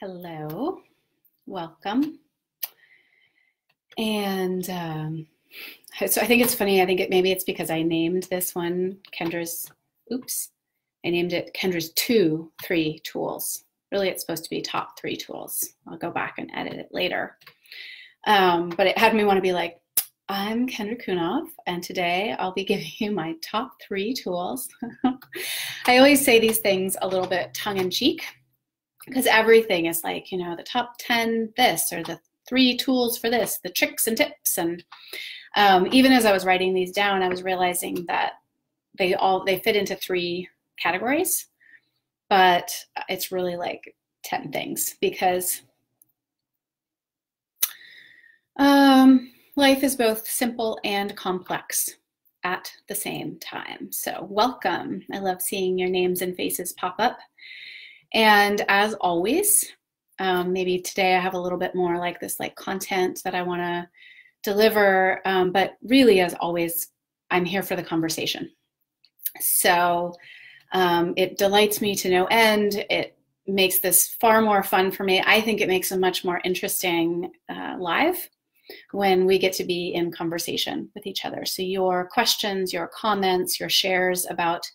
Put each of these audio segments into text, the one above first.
Hello, welcome. And um, so I think it's funny. I think it maybe it's because I named this one Kendra's. Oops, I named it Kendra's two, three tools. Really, it's supposed to be top three tools. I'll go back and edit it later. Um, but it had me want to be like, I'm Kendra Cunov, and today I'll be giving you my top three tools. I always say these things a little bit tongue in cheek because everything is like, you know, the top 10 this or the three tools for this, the tricks and tips. And um, even as I was writing these down, I was realizing that they all they fit into three categories, but it's really like 10 things because um, life is both simple and complex at the same time. So, welcome. I love seeing your names and faces pop up. And as always, um, maybe today I have a little bit more like this like content that I want to deliver. Um, but really, as always, I'm here for the conversation. So um, it delights me to no end. It makes this far more fun for me. I think it makes a much more interesting uh, live when we get to be in conversation with each other. So your questions, your comments, your shares about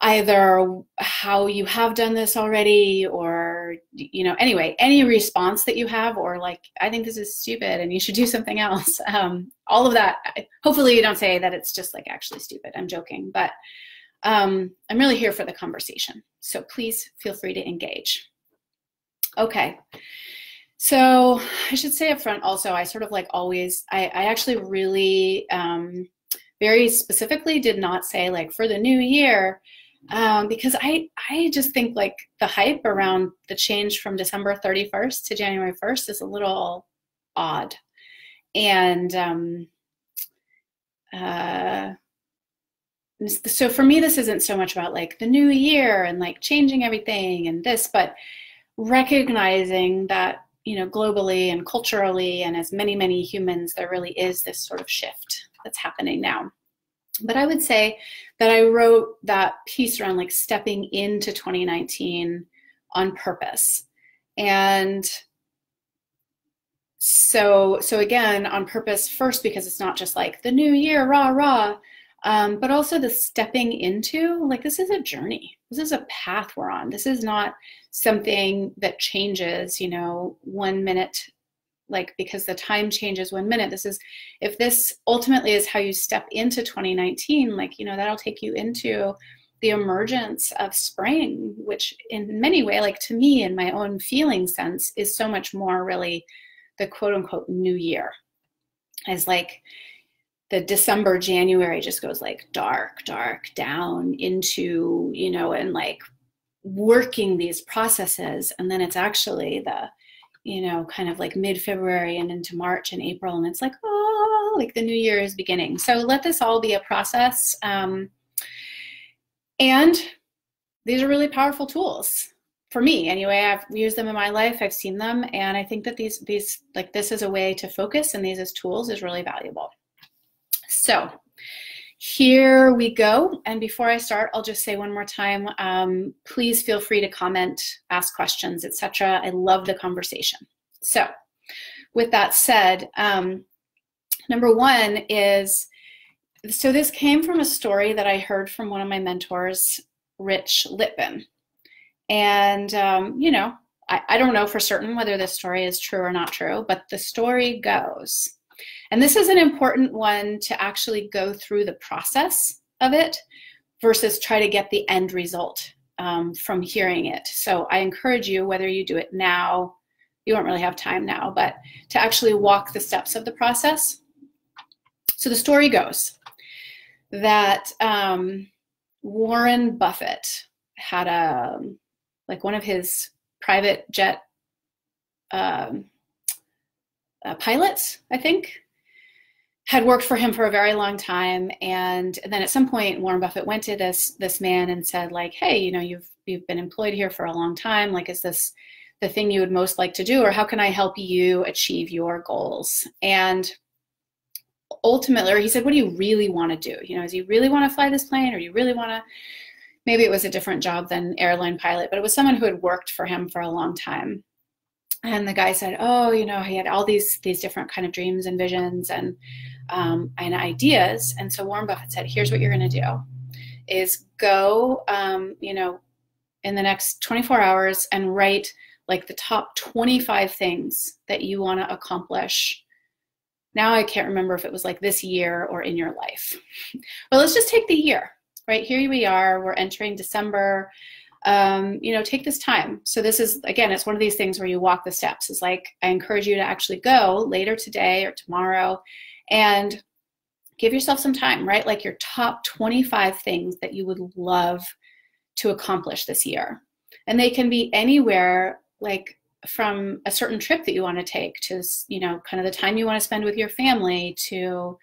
either how you have done this already or you know anyway any response that you have or like i think this is stupid and you should do something else um, all of that hopefully you don't say that it's just like actually stupid i'm joking but um, i'm really here for the conversation so please feel free to engage. Okay so i should say up front also i sort of like always i, I actually really um, very specifically did not say like for the new year um, because I I just think like the hype around the change from December 31st to January 1st is a little odd, and um, uh, so for me this isn't so much about like the new year and like changing everything and this, but recognizing that you know globally and culturally and as many many humans there really is this sort of shift that's happening now but I would say that I wrote that piece around like stepping into 2019 on purpose. And so so again on purpose first because it's not just like the new year rah rah um, but also the stepping into like this is a journey this is a path we're on this is not something that changes you know one minute like because the time changes one minute. This is if this ultimately is how you step into 2019 like you know that'll take you into the emergence of spring which in many way like to me in my own feeling sense is so much more really the quote unquote new year. As like the december january just goes like dark dark down into you know and like working these processes and then it's actually the you know, kind of like mid February and into March and April. And it's like, oh, like the new year is beginning. So let this all be a process. Um, and these are really powerful tools for me anyway i've used them in my life i've seen them and i think that these these like this is a way to focus and these as tools is really valuable so here we go. And before I start, I'll just say one more time, um, please feel free to comment, ask questions, etc. I love the conversation. So with that said, um, number one is, so this came from a story that I heard from one of my mentors, Rich Litvin. And, um, you know, I, I don't know for certain whether this story is true or not true, but the story goes and this is an important one to actually go through the process of it versus try to get the end result um, from hearing it. So I encourage you, whether you do it now, you won't really have time now, but to actually walk the steps of the process. So the story goes that um, Warren Buffett had a like one of his private jet um, uh, pilots, I think, had worked for him for a very long time. And then at some point warren buffett went to this this man and said like hey you know you've you've been employed here for a long time. Like is this the thing you would most like to do or how can i help you achieve your goals? And ultimately or he said what do you really want to do? You know do you really want to fly this plane or do you really want to maybe it was a different job than airline pilot, but it was someone who had worked for him for a long time. And the guy said, "Oh, you know, he had all these these different kind of dreams and visions and um, and ideas." And so Warren Buffett said, "Here's what you're going to do: is go, um, you know, in the next 24 hours and write like the top 25 things that you want to accomplish." Now I can't remember if it was like this year or in your life, but let's just take the year right? Here we are, we're entering December. Um, you know, take this time. So this is, again, it's one of these things where you walk the steps. It's like, I encourage you to actually go later today or tomorrow and give yourself some time, right? Like your top 25 things that you would love to accomplish this year. And they can be anywhere, like from a certain trip that you want to take to, you know, kind of the time you want to spend with your family to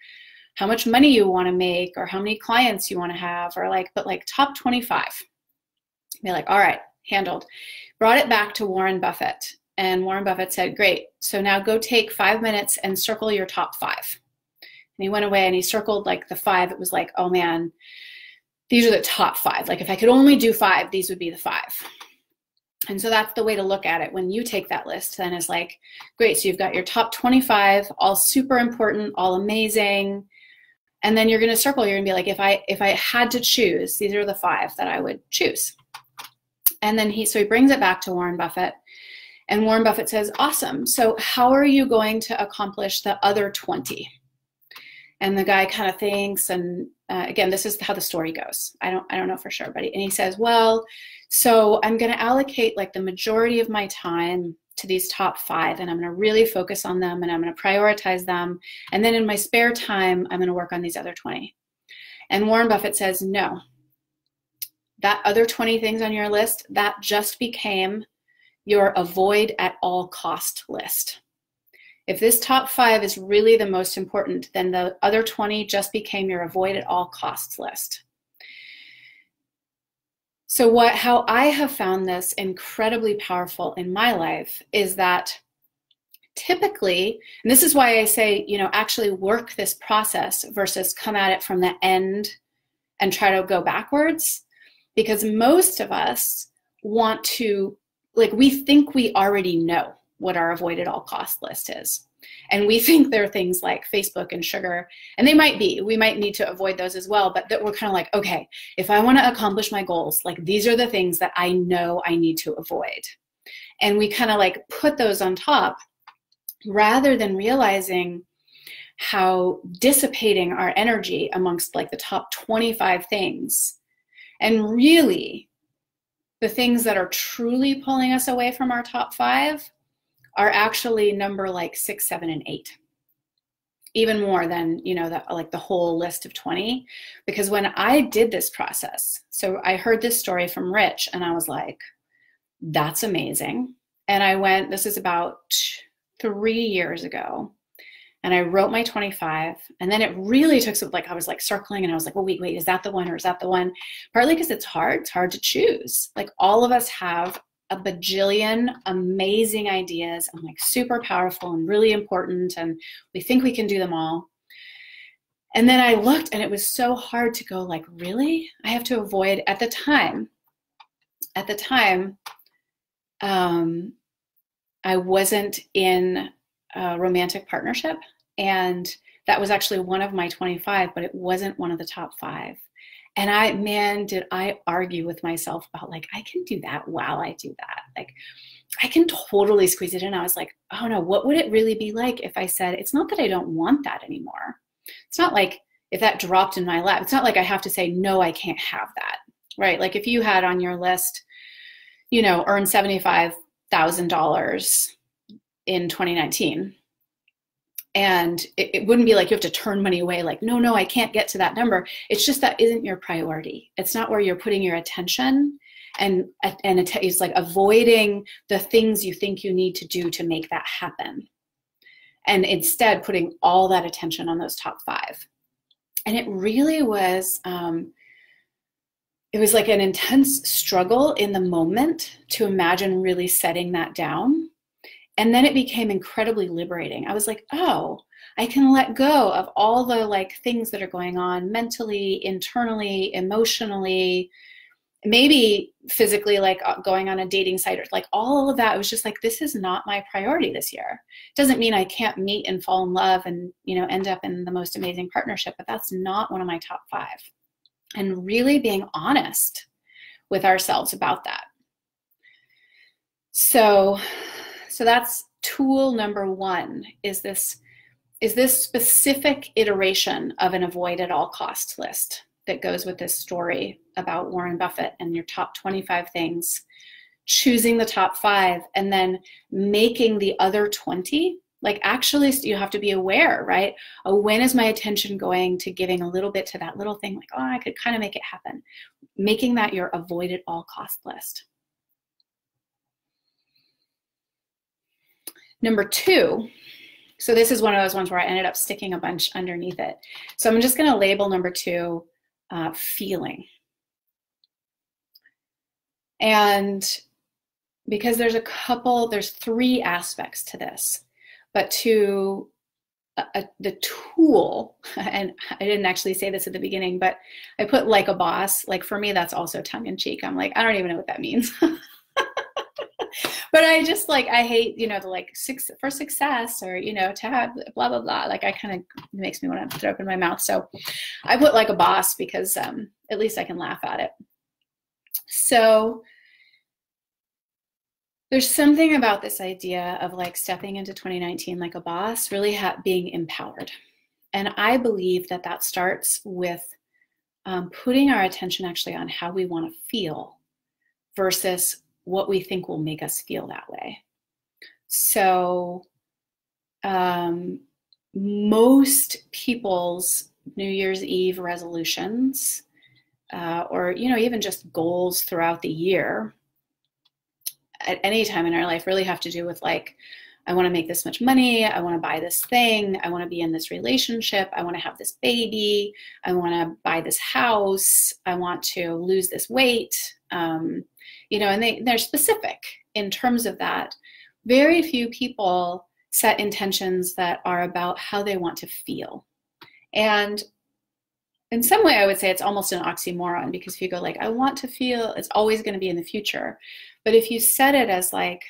how much money you want to make or how many clients you want to have or like but like top 25 be like all right handled. Brought it back to warren buffett and warren buffett said great so now go take five minutes and circle your top five. And he went away and he circled like the five. It was like oh man these are the top five. Like if i could only do five these would be the five. And so that's the way to look at it. When you take that list then is like great so you've got your top 25 all super important all amazing. And then you're going to circle you're to be like if i if i had to choose these are the five that i would choose and then he so he brings it back to warren buffett. And warren buffett says awesome. So how are you going to accomplish the other 20 and the guy kind of thinks and uh, again this is how the story goes. I don't i don't know for sure but he, and he says well so i'm going to allocate like the majority of my time to these top five and I'm going to really focus on them and I'm going to prioritize them. And then in my spare time, I'm going to work on these other 20. And Warren Buffett says, no, that other 20 things on your list, that just became your avoid at all cost list. If this top five is really the most important, then the other 20 just became your avoid at all costs list. So what how I have found this incredibly powerful in my life is that typically, and this is why I say, you know, actually work this process versus come at it from the end and try to go backwards because most of us want to like we think we already know what our avoid at all cost list is. And we think there are things like Facebook and sugar, and they might be. We might need to avoid those as well, but that we're kind of like, okay, if I want to accomplish my goals, like these are the things that I know I need to avoid. And we kind of like put those on top rather than realizing how dissipating our energy amongst like the top 25 things. And really, the things that are truly pulling us away from our top five are actually number like six, seven, and eight. Even more than, you know, the, like the whole list of 20. Because when I did this process, so I heard this story from Rich and I was like, that's amazing. And I went, this is about three years ago and I wrote my 25. And then it really took some, like, I was like circling and I was like, well, wait, wait, is that the one or is that the one? Partly because it's hard, it's hard to choose. Like, all of us have a bajillion amazing ideas and like super powerful and really important and we think we can do them all and then i looked and it was so hard to go like really i have to avoid at the time at the time um, i wasn't in a romantic partnership and that was actually one of my 25 but it wasn't one of the top five and I, man, did I argue with myself about like, I can do that while I do that. Like, I can totally squeeze it in. I was like, oh no, what would it really be like if I said, it's not that I don't want that anymore. It's not like if that dropped in my lap, it's not like I have to say, no, I can't have that, right? Like if you had on your list, you know, earn $75,000 in 2019, and it, it, wouldn't be like you have to turn money away like no no i can't get to that number. It's just that isn't your priority. It's not where you're putting your attention and and it's like avoiding the things you think you need to do to make that happen. And instead putting all that attention on those top five. And it really was um, it was like an intense struggle in the moment to imagine really setting that down and then it became incredibly liberating. I was like oh i can let go of all the like things that are going on mentally internally emotionally maybe physically like uh, going on a dating site or like all of that. It was just like this is not my priority this year. It doesn't mean i can't meet and fall in love and you know end up in the most amazing partnership but that's not one of my top five. And really being honest with ourselves about that. So so that's tool number one is this is this specific iteration of an avoid at all cost list that goes with this story about Warren Buffett and your top 25 things, choosing the top five, and then making the other 20. Like, actually, you have to be aware, right? Oh, when is my attention going to giving a little bit to that little thing? Like, oh, I could kind of make it happen. Making that your avoid at all cost list. Number two, so this is one of those ones where I ended up sticking a bunch underneath it. So I'm just going to label number two uh, feeling. And because there's a couple, there's three aspects to this, but to uh, uh, the tool, and I didn't actually say this at the beginning, but I put like a boss. Like for me, that's also tongue in cheek. I'm like, I don't even know what that means. but I just like I hate you know the like six for success or you know to have blah blah blah. Like I kind of makes me want to throw up in my mouth. So I put like a boss because um, at least I can laugh at it. So there's something about this idea of like stepping into 2019 like a boss, really being empowered, and I believe that that starts with um, putting our attention actually on how we want to feel versus what we think will make us feel that way. So, um, most people's New Year's Eve resolutions, uh, or you know, even just goals throughout the year, at any time in our life, really have to do with like, I want to make this much money. I want to buy this thing. I want to be in this relationship. I want to have this baby. I want to buy this house. I want to lose this weight. Um, you know, and they, they're specific in terms of that. Very few people set intentions that are about how they want to feel. And in some way, I would say it's almost an oxymoron because if you go like, I want to feel, it's always going to be in the future. But if you set it as like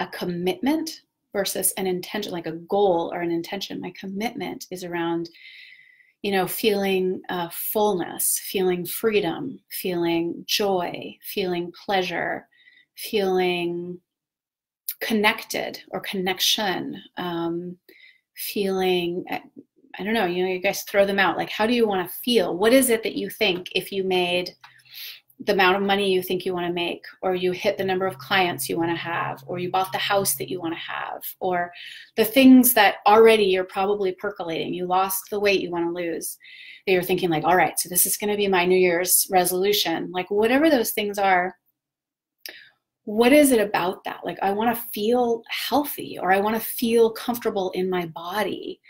a commitment versus an intention, like a goal or an intention, my commitment is around you know, feeling uh, fullness, feeling freedom, feeling joy, feeling pleasure, feeling connected or connection, um, feeling, I don't know, you know, you guys throw them out. Like, how do you want to feel? What is it that you think if you made the amount of money you think you want to make, or you hit the number of clients you want to have, or you bought the house that you want to have, or the things that already you're probably percolating. You lost the weight you want to lose. That you're thinking, like, all right, so this is going to be my New Year's resolution. Like, whatever those things are, what is it about that? Like, I want to feel healthy, or I want to feel comfortable in my body.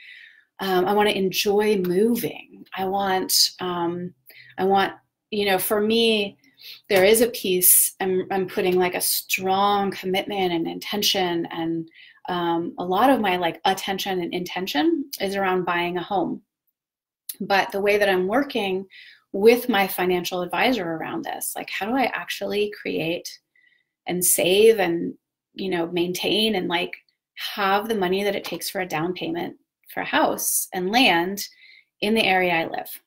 Um, I want to enjoy moving. I want, um, I want you know, for me, there is a piece I'm, I'm putting like a strong commitment and intention and um, a lot of my like attention and intention is around buying a home. But the way that i'm working with my financial advisor around this like how do i actually create and save and you know maintain and like have the money that it takes for a down payment for a house and land in the area i live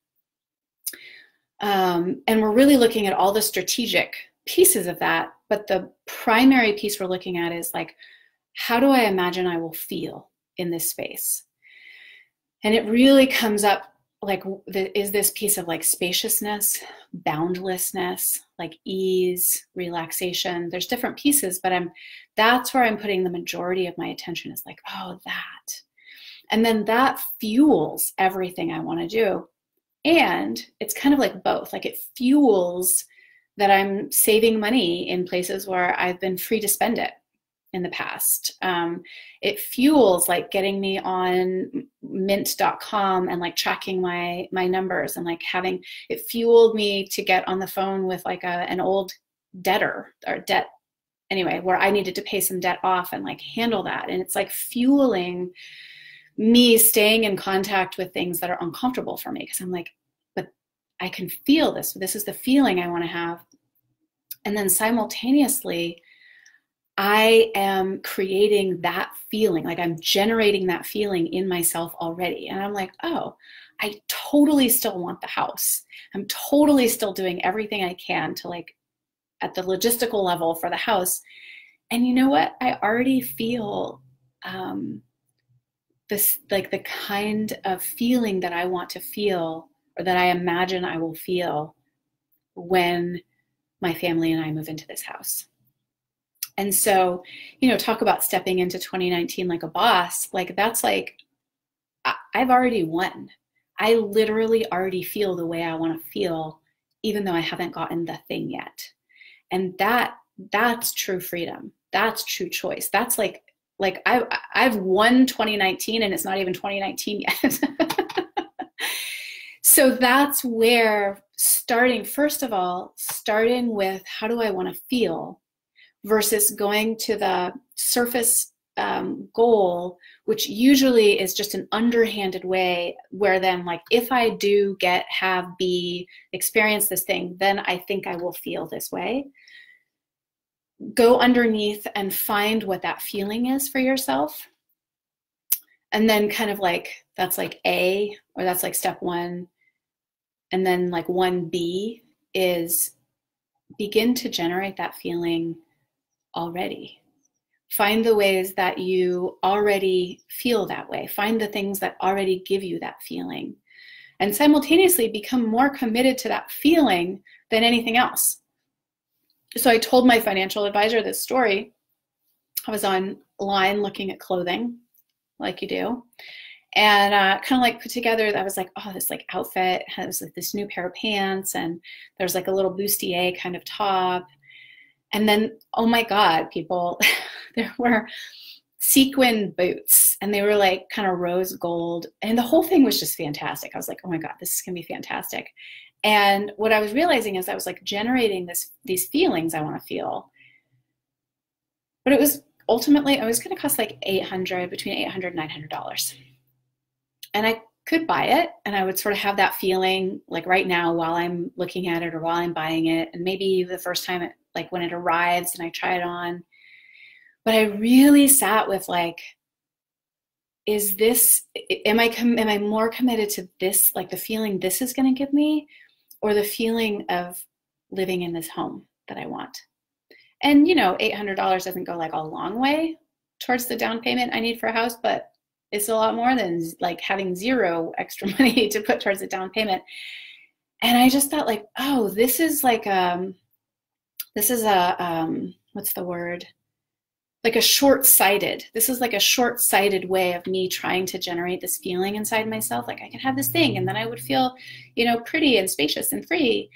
um, and we're really looking at all the strategic pieces of that. But the primary piece we're looking at is like, how do I imagine I will feel in this space? And it really comes up like, is this piece of like spaciousness, boundlessness, like ease, relaxation? There's different pieces, but I'm that's where I'm putting the majority of my attention is like, oh, that. And then that fuels everything I want to do and it's kind of like both, like it fuels that I'm saving money in places where I've been free to spend it in the past. Um, it fuels like getting me on mint.com and like tracking my my numbers and like having it fueled me to get on the phone with like a, an old debtor or debt anyway where I needed to pay some debt off and like handle that and it's like fueling me staying in contact with things that are uncomfortable for me because I'm like, I can feel this. This is the feeling I want to have. And then simultaneously, I am creating that feeling, like I'm generating that feeling in myself already. And I'm like, oh, I totally still want the house. I'm totally still doing everything I can to like at the logistical level for the house. And you know what? I already feel um, this like the kind of feeling that I want to feel or that I imagine I will feel when my family and I move into this house. And so, you know, talk about stepping into 2019 like a boss, like that's like, I've already won. I literally already feel the way I want to feel, even though I haven't gotten the thing yet. And that, that's true freedom. That's true choice. That's like, like I've, I've won 2019 and it's not even 2019 yet. so that's where starting, first of all, starting with how do I want to feel versus going to the surface um, goal, which usually is just an underhanded way where then like if I do get, have, be, experience this thing, then I think I will feel this way. Go underneath and find what that feeling is for yourself. And then kind of like that's like A or that's like step one. And then like 1B is begin to generate that feeling already. Find the ways that you already feel that way. Find the things that already give you that feeling. And simultaneously become more committed to that feeling than anything else. So I told my financial advisor this story. I was online looking at clothing, like you do, and uh, kind of like put together. I was like, oh, this like outfit has like this new pair of pants, and there's like a little bustier kind of top, and then, oh my God, people, there were sequin boots and they were like kind of rose gold. And the whole thing was just fantastic. I was like, oh my God, this is gonna be fantastic. And what I was realizing is I was like generating this these feelings I want to feel. But it was ultimately it was gonna cost like 800, between 800 and 900 dollars. And I could buy it and I would sort of have that feeling like right now while I'm looking at it or while I'm buying it. And maybe the first time it like when it arrives and I try it on. But I really sat with like, is this am I com- am I more committed to this like the feeling this is going to give me, or the feeling of living in this home that I want? And you know, eight hundred dollars doesn't go like a long way towards the down payment I need for a house, but it's a lot more than like having zero extra money to put towards a down payment. And I just thought like, oh, this is like um this is a um, what's the word? Like a short-sighted this is like a short-sighted way of me trying to generate this feeling inside myself like i could have this thing and then i would feel you know pretty and spacious and free.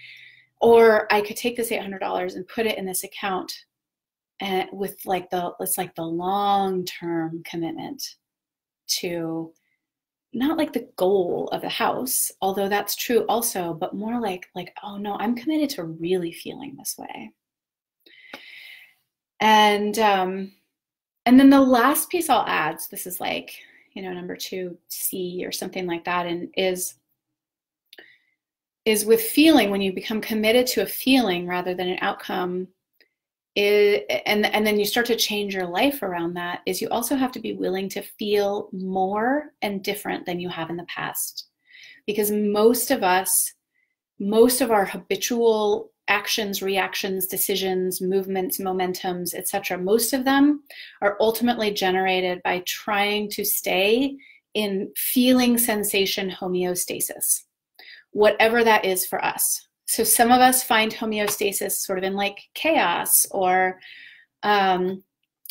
Or i could take this $800 and put it in this account and with like the it's like the long-term commitment to not like the goal of the house although that's true also but more like like oh no i'm committed to really feeling this way. And um, and then the last piece I'll add, so this is like, you know, number two C or something like that, and is is with feeling when you become committed to a feeling rather than an outcome and and then you start to change your life around that is you also have to be willing to feel more and different than you have in the past because most of us most of our habitual actions, reactions, decisions, movements, momentums, etc. Most of them are ultimately generated by trying to stay in feeling sensation homeostasis, whatever that is for us. So some of us find homeostasis sort of in like chaos or um,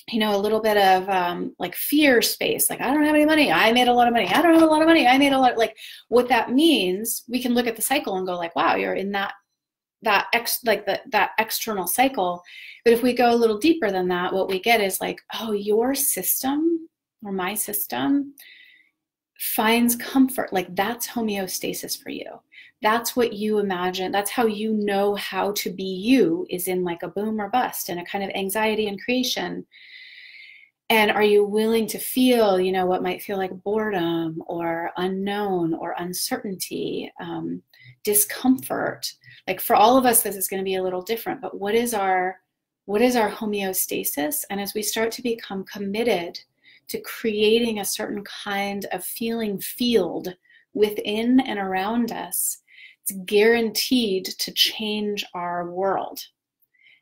you know, a little bit of um, like fear space. Like, I don't have any money. I made a lot of money. I don't have a lot of money. I made a lot. Like, what that means, we can look at the cycle and go, like, wow, you're in that that ex like the, that external cycle but if we go a little deeper than that what we get is like oh your system or my system finds comfort like that's homeostasis for you that's what you imagine. That's how you know how to be you is in like a boom or bust and a kind of anxiety and creation. And are you willing to feel you know what might feel like boredom or unknown or uncertainty um, discomfort? Like for all of us this is going to be a little different but what is our what is our homeostasis? And as we start to become committed to creating a certain kind of feeling field within and around us it's guaranteed to change our world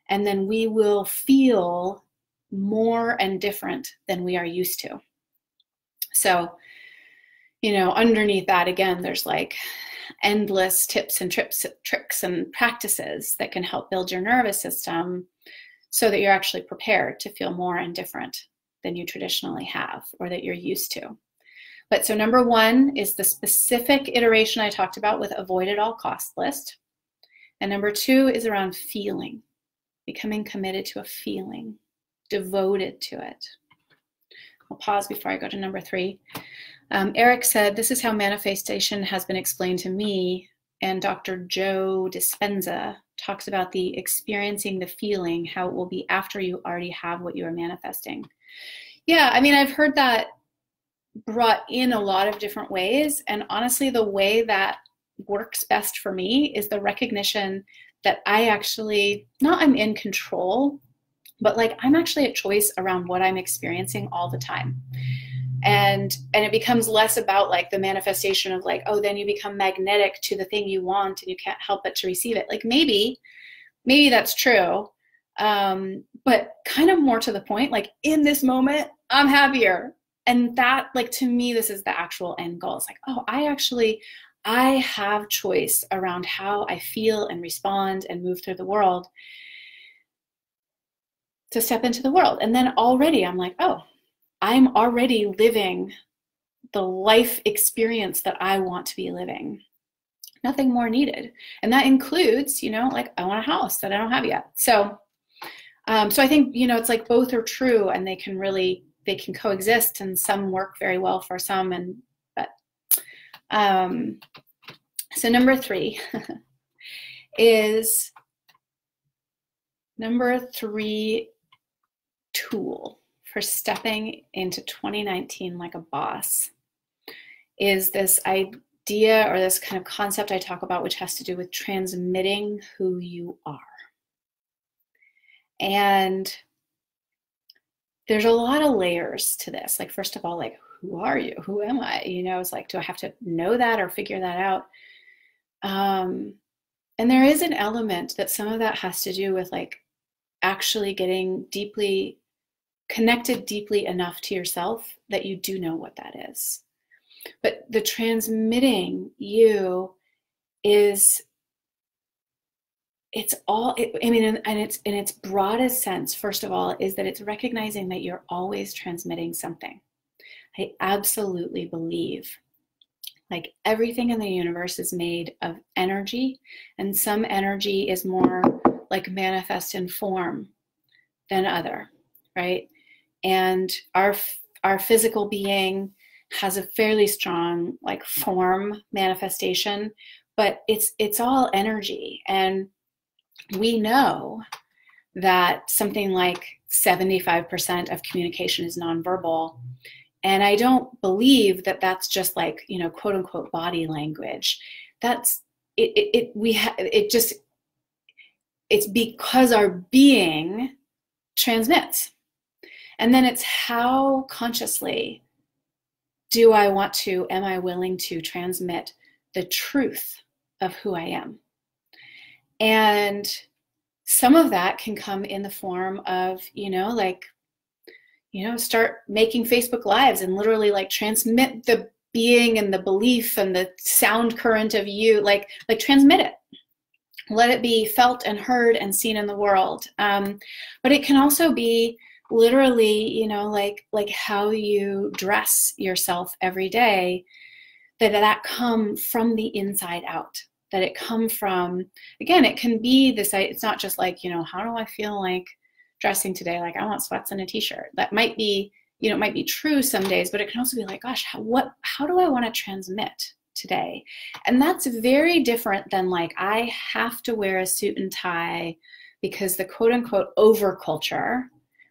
and then we will feel more and different than we are used to so you know underneath that again there's like endless tips and trips, tricks and practices that can help build your nervous system so that you're actually prepared to feel more and different than you traditionally have or that you're used to. But so number one is the specific iteration I talked about with avoid at all cost list. And number two is around feeling, becoming committed to a feeling, devoted to it. I'll pause before I go to number three. Um, Eric said, This is how manifestation has been explained to me. And Dr. Joe Dispenza talks about the experiencing the feeling, how it will be after you already have what you are manifesting. Yeah, I mean, I've heard that brought in a lot of different ways. And honestly, the way that works best for me is the recognition that I actually, not I'm in control, but like I'm actually at choice around what I'm experiencing all the time. And and it becomes less about like the manifestation of like oh then you become magnetic to the thing you want and you can't help but to receive it. Like maybe maybe that's true um but kind of more to the point like in this moment i'm happier and that like to me this is the actual end goal it's like oh i actually i have choice around how i feel and respond and move through the world to step into the world and then already i'm like oh I'm already living the life experience that I want to be living. Nothing more needed. And that includes, you know, like I want a house that I don't have yet. So, um, so I think, you know, it's like both are true and they can really, they can coexist and some work very well for some. And, but, um, so number three is number three tool for stepping into 2019 like a boss is this idea or this kind of concept I talk about, which has to do with transmitting who you are. And there's a lot of layers to this. Like, first of all, like, who are you? Who am I? You know, it's like, do I have to know that or figure that out? Um, and there is an element that some of that has to do with like actually getting deeply connected deeply enough to yourself that you do know what that is. But the transmitting you is it's all it, i mean and it's in its broadest sense first of all is that it's recognizing that you're always transmitting something. I absolutely believe like everything in the universe is made of energy and some energy is more like manifest in form than other right? And our our physical being has a fairly strong like form manifestation but it's it's all energy and we know that something like 75% of communication is nonverbal. And i don't believe that that's just like you know quote unquote body language. That's it it, it we ha- it just it's because our being transmits. And then it's how consciously do I want to, am I willing to transmit the truth of who I am? And some of that can come in the form of, you know, like, you know, start making Facebook Lives and literally like transmit the being and the belief and the sound current of you, like, like transmit it. Let it be felt and heard and seen in the world. Um, but it can also be literally you know like like how you dress yourself every day that that come from the inside out that it come from again it can be this it's not just like you know how do i feel like dressing today? Like i want sweats and a t-shirt. That might be you know it might be true some days but it can also be like gosh how, what how do i want to transmit today? And that's very different than like i have to wear a suit and tie because the quote unquote over culture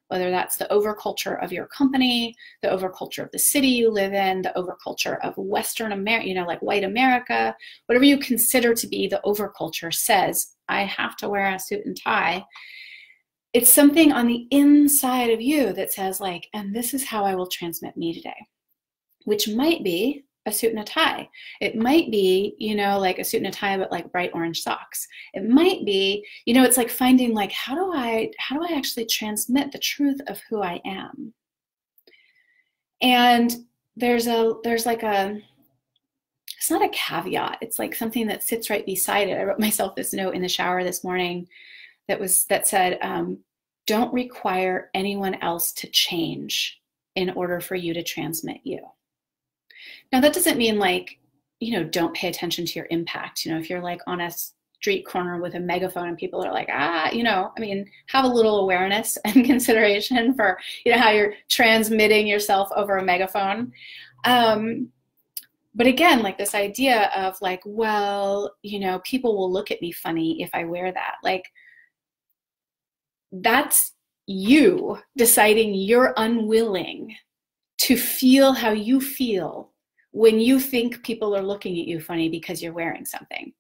whether that's the overculture of your company, the overculture of the city you live in, the overculture of Western America, you know, like white America, whatever you consider to be the overculture says, I have to wear a suit and tie. It's something on the inside of you that says, like, and this is how I will transmit me today, which might be a suit and a tie. It might be, you know, like a suit and a tie, but like bright orange socks. It might be, you know, it's like finding like, how do I, how do I actually transmit the truth of who I am? And there's a, there's like a, it's not a caveat. It's like something that sits right beside it. I wrote myself this note in the shower this morning that was, that said, um, don't require anyone else to change in order for you to transmit you. Now, that doesn't mean like, you know, don't pay attention to your impact. You know, if you're like on a street corner with a megaphone and people are like, ah, you know, I mean, have a little awareness and consideration for, you know, how you're transmitting yourself over a megaphone. Um, but again, like this idea of like, well, you know, people will look at me funny if I wear that. Like, that's you deciding you're unwilling to feel how you feel when you think people are looking at you funny because you're wearing something.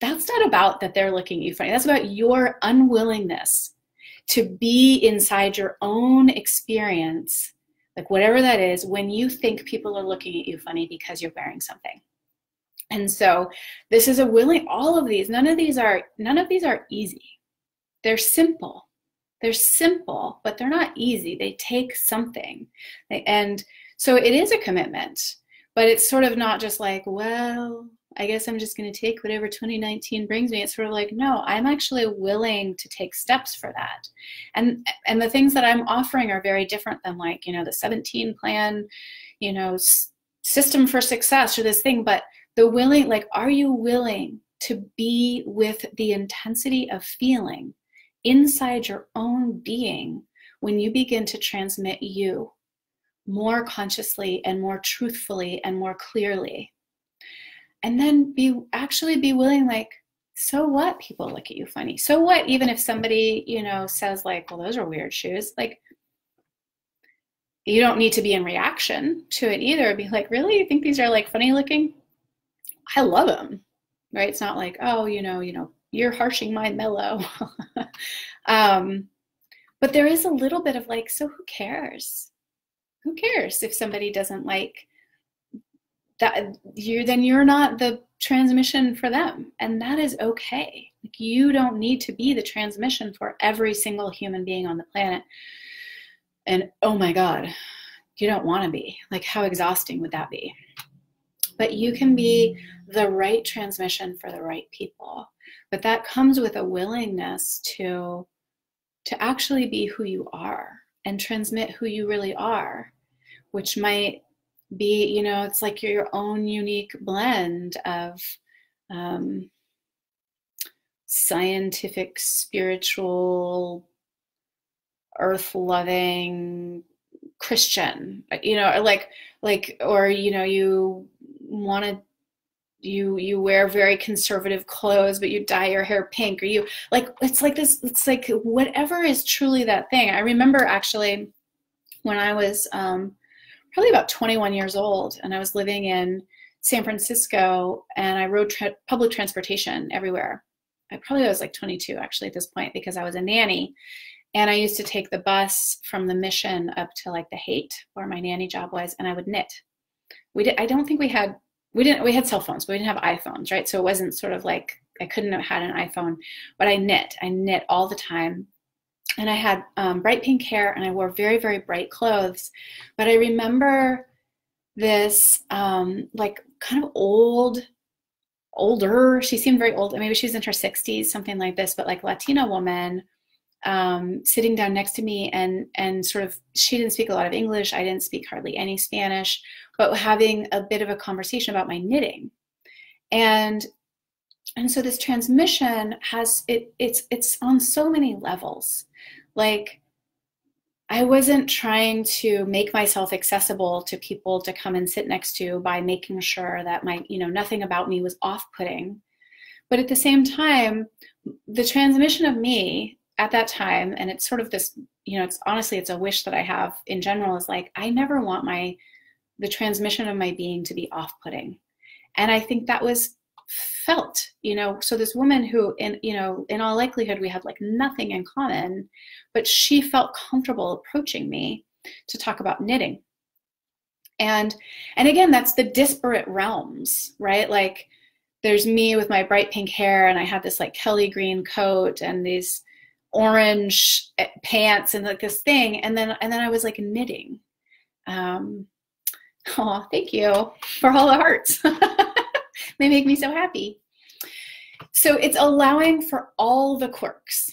That's not about that they're looking at you funny. That's about your unwillingness to be inside your own experience, like whatever that is, when you think people are looking at you funny because you're wearing something. And so this is a willing all of these, none of these are none of these are easy. They're simple. They're simple, but they're not easy. They take something. And so it is a commitment but it's sort of not just like, well, I guess I'm just going to take whatever 2019 brings me. It's sort of like, no, I'm actually willing to take steps for that. And and the things that I'm offering are very different than like, you know, the 17 plan, you know, system for success or this thing, but the willing like are you willing to be with the intensity of feeling inside your own being when you begin to transmit you more consciously and more truthfully and more clearly. And then be actually be willing, like, so what people look at you funny? So what, even if somebody, you know, says, like, well, those are weird shoes, like, you don't need to be in reaction to it either. Be like, really? You think these are like funny looking? I love them, right? It's not like, oh, you know, you know, you're harshing my mellow. um, but there is a little bit of like, so who cares? who cares if somebody doesn't like that? You then you're not the transmission for them and that is okay. Like you don't need to be the transmission for every single human being on the planet. And oh my god you don't want to be. Like how exhausting would that be? But you can be the right transmission for the right people but that comes with a willingness to to actually be who you are and transmit who you really are which might be, you know, it's like your own unique blend of um, scientific, spiritual, earth loving Christian, you know, like, like, or, you know, you want to you you wear very conservative clothes but you dye your hair pink or you like it's like this it's like whatever is truly that thing i remember actually when i was um probably about 21 years old, and I was living in San Francisco, and I rode tra- public transportation everywhere. I probably was like 22 actually at this point because I was a nanny, and I used to take the bus from the Mission up to like the Haight where my nanny job was, and I would knit. We did. I don't think we had. We didn't. We had cell phones, but we didn't have iPhones, right? So it wasn't sort of like I couldn't have had an iPhone, but I knit. I knit all the time and I had um, bright pink hair and I wore very, very bright clothes. But I remember this um, like kind of old, older, she seemed very old, maybe she was in her 60s, something like this, but like Latina woman um, sitting down next to me and and sort of she didn't speak a lot of English, I didn't speak hardly any Spanish, but having a bit of a conversation about my knitting. And and so this transmission has it it's it's on so many levels like I wasn't trying to make myself accessible to people to come and sit next to by making sure that my, you know, nothing about me was off putting. But at the same time, the transmission of me at that time and it's sort of this you know it's honestly it's a wish that i have in general is like i never want my the transmission of my being to be off-putting. And i think that was felt you know so this woman who in you know in all likelihood we had like nothing in common but she felt comfortable approaching me to talk about knitting. And and again that's the disparate realms right? Like there's me with my bright pink hair and i had this like kelly green coat and these orange eh, pants and like this thing. And then and then i was like knitting. Um oh thank you for all the hearts. They make me so happy. So it's allowing for all the quirks.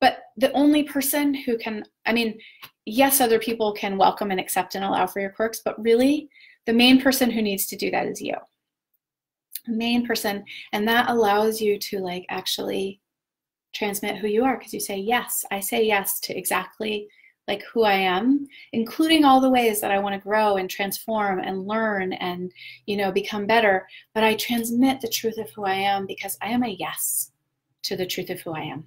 But the only person who can i mean yes other people can welcome and accept and allow for your quirks but really the main person who needs to do that is you. Main person and that allows you to like actually transmit who you are because you say yes i say yes to exactly like who i am including all the ways that i want to grow and transform and learn and you know become better. But i transmit the truth of who i am because i am a yes to the truth of who i am.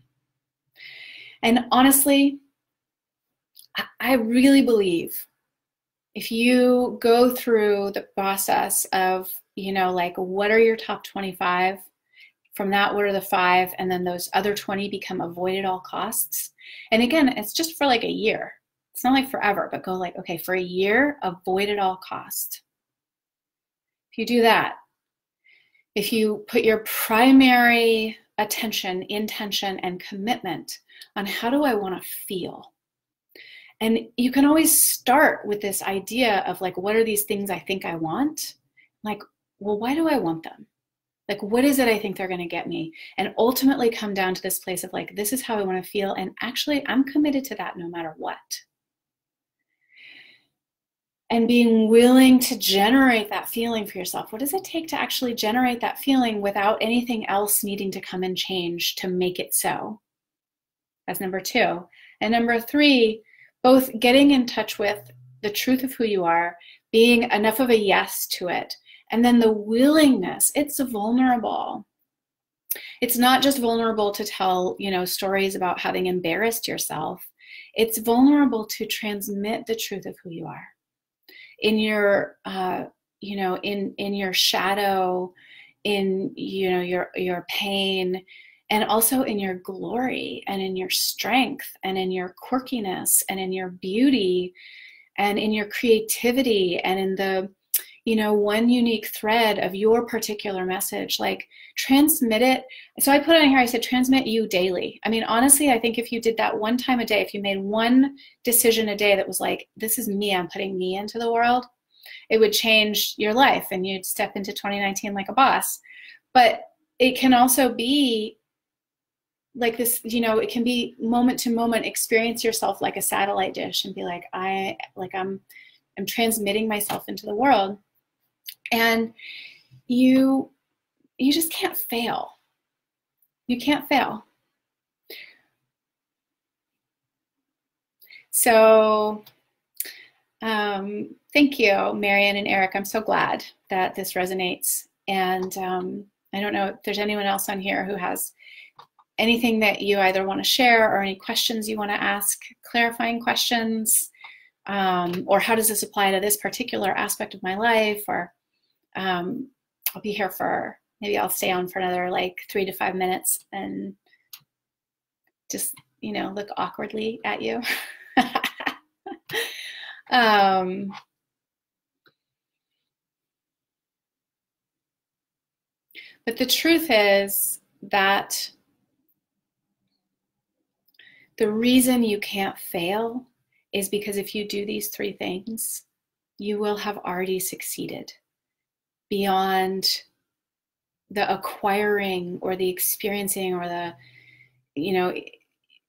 And honestly i really believe if you go through the process of you know like what are your top 25 from that, what are the five? And then those other 20 become avoid at all costs. And again, it's just for like a year. It's not like forever, but go like, okay, for a year, avoid at all cost. If you do that, if you put your primary attention, intention, and commitment on how do I want to feel? And you can always start with this idea of like, what are these things I think I want? Like, well, why do I want them? Like, what is it I think they're going to get me? And ultimately come down to this place of like, this is how I want to feel. And actually, I'm committed to that no matter what. And being willing to generate that feeling for yourself. What does it take to actually generate that feeling without anything else needing to come and change to make it so? That's number two. And number three, both getting in touch with the truth of who you are, being enough of a yes to it, and then the willingness, it's vulnerable. It's not just vulnerable to tell, you know, stories about having embarrassed yourself. It's vulnerable to transmit the truth of who you are. In your, uh, you know, in in your shadow, in you know your your pain, and also in your glory and in your strength and in your quirkiness and in your beauty and in your creativity and in the you know one unique thread of your particular message like transmit it. So i put it in here i said transmit you daily. I mean honestly i think if you did that one time a day if you made one decision a day that was like this is me i'm putting me into the world it would change your life and you'd step into 2019 like a boss. But it can also be like this you know it can be moment to moment experience yourself like a satellite dish and be like i like i'm i'm transmitting myself into the world and you you just can't fail. You can't fail. So um, thank you marion and eric. I'm so glad that this resonates. And um, i don't know if there's anyone else on here who has anything that you either want to share or any questions you want to ask clarifying questions um, or how does this apply to this particular aspect of my life or um, I'll be here for maybe I'll stay on for another like three to five minutes and just you know look awkwardly at you. um, but the truth is that the reason you can't fail is because if you do these three things, you will have already succeeded beyond the acquiring or the experiencing or the you know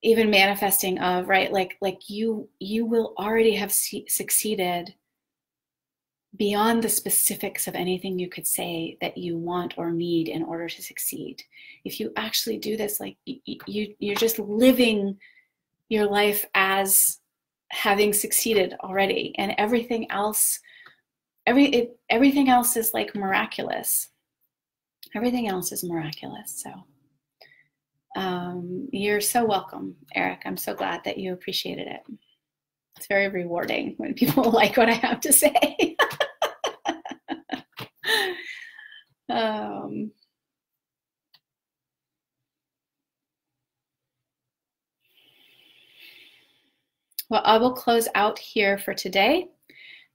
even manifesting of right? Like like you you will already have succeeded beyond the specifics of anything you could say that you want or need in order to succeed. If you actually do this like you, you you're just living your life as having succeeded already and everything else every it, everything else is like miraculous everything else is miraculous so Um, you're so welcome, Eric. I'm so glad that you appreciated it. It's very rewarding when people like what I have to say. um, well, I will close out here for today.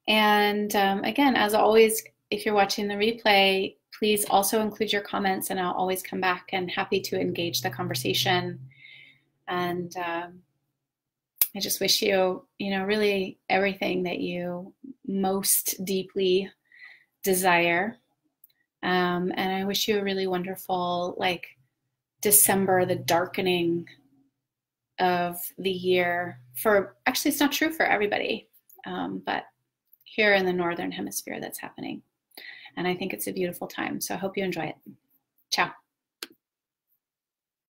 And um, again, as always, if you're watching the replay, please also include your comments and I'll always come back and happy to engage the conversation. And um, I just wish you, you know, really everything that you most deeply desire. Um, and I wish you a really wonderful, like, December, the darkening of the year. For actually, it's not true for everybody, um, but here in the Northern Hemisphere, that's happening. And I think it's a beautiful time. So I hope you enjoy it. Ciao.